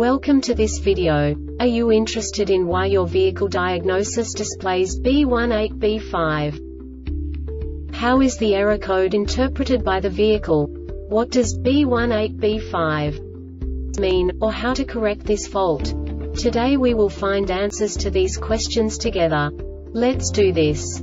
Welcome to this video. Are you interested in why your vehicle diagnosis displays B18B5? How is the error code interpreted by the vehicle? What does B18B5 mean, or how to correct this fault? Today we will find answers to these questions together. Let's do this.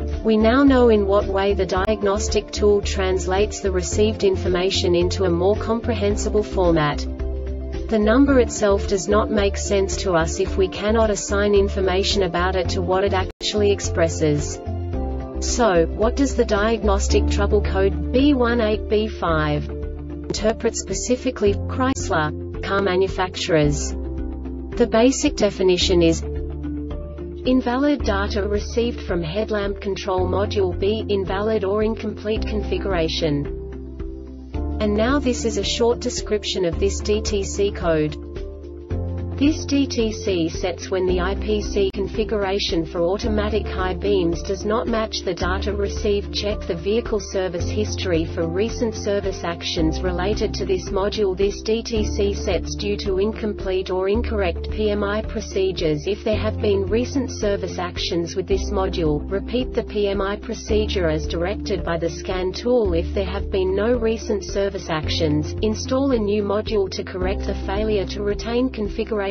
We now know in what way the diagnostic tool translates the received information into a more comprehensible format. The number itself does not make sense to us if we cannot assign information about it to what it actually expresses. So, what does the diagnostic trouble code B18B5 interpret specifically Chrysler car manufacturers? The basic definition is Invalid data received from headlamp control module B invalid or incomplete configuration. And now this is a short description of this DTC code. This DTC sets when the IPC configuration for automatic high beams does not match the data received. Check the vehicle service history for recent service actions related to this module. This DTC sets due to incomplete or incorrect PMI procedures. If there have been recent service actions with this module, repeat the PMI procedure as directed by the scan tool. If there have been no recent service actions, install a new module to correct the failure to retain configuration